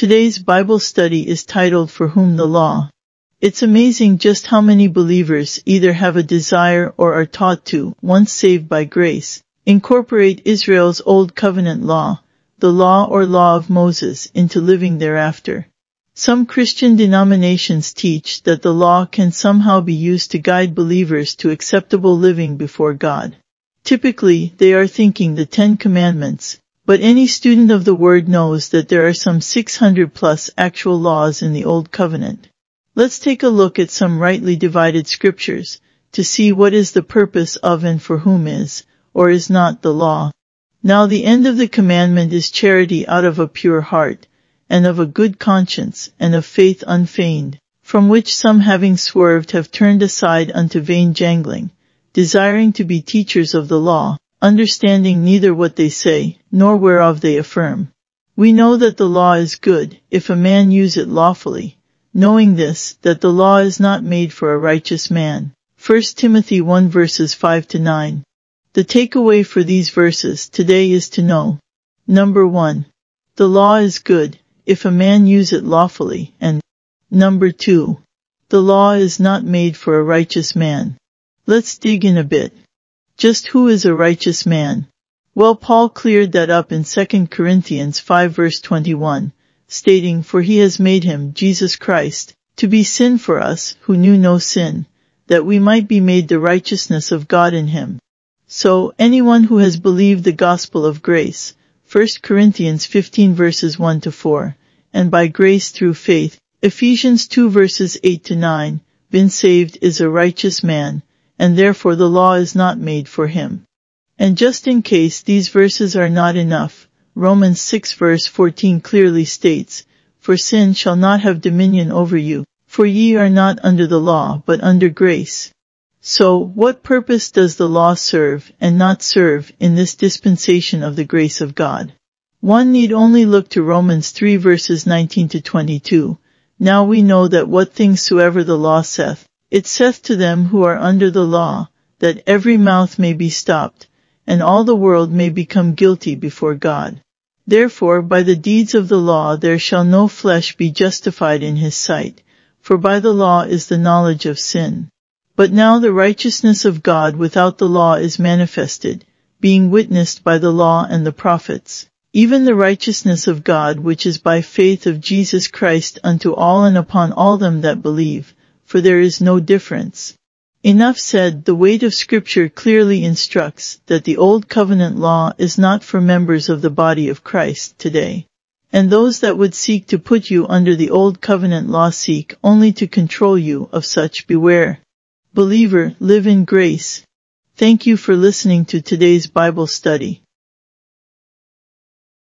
Today's Bible study is titled For Whom the Law. It's amazing just how many believers either have a desire or are taught to, once saved by grace, incorporate Israel's Old Covenant law, the law or law of Moses, into living thereafter. Some Christian denominations teach that the law can somehow be used to guide believers to acceptable living before God. Typically, they are thinking the Ten Commandments, but any student of the Word knows that there are some 600 plus actual laws in the Old Covenant. Let's take a look at some rightly divided scriptures to see what is the purpose of and for whom is, or is not the law. Now the end of the commandment is charity out of a pure heart, and of a good conscience, and of faith unfeigned, from which some having swerved have turned aside unto vain jangling, desiring to be teachers of the law, understanding neither what they say, nor whereof they affirm. We know that the law is good, if a man use it lawfully, knowing this, that the law is not made for a righteous man. 1 Timothy 1 verses 5 to 9. The takeaway for these verses today is to know. Number 1. The law is good, if a man use it lawfully, and number 2. The law is not made for a righteous man. Let's dig in a bit. Just who is a righteous man? Well, Paul cleared that up in 2 Corinthians 5 verse 21, stating, For he has made him, Jesus Christ, to be sin for us, who knew no sin, that we might be made the righteousness of God in him. So, anyone who has believed the gospel of grace, 1 Corinthians 15 verses 1 to 4, and by grace through faith, Ephesians 2 verses 8 to 9, been saved is a righteous man, and therefore the law is not made for him. And just in case these verses are not enough, Romans 6 verse 14 clearly states, For sin shall not have dominion over you, for ye are not under the law, but under grace. So, what purpose does the law serve and not serve in this dispensation of the grace of God? One need only look to Romans 3 verses 19 to 22. Now we know that what things soever the law saith, it saith to them who are under the law, that every mouth may be stopped, and all the world may become guilty before God. Therefore by the deeds of the law there shall no flesh be justified in his sight, for by the law is the knowledge of sin. But now the righteousness of God without the law is manifested, being witnessed by the law and the prophets, even the righteousness of God which is by faith of Jesus Christ unto all and upon all them that believe, for there is no difference. Enough said, the weight of scripture clearly instructs that the old covenant law is not for members of the body of Christ today. And those that would seek to put you under the old covenant law seek only to control you of such beware. Believer, live in grace. Thank you for listening to today's Bible study.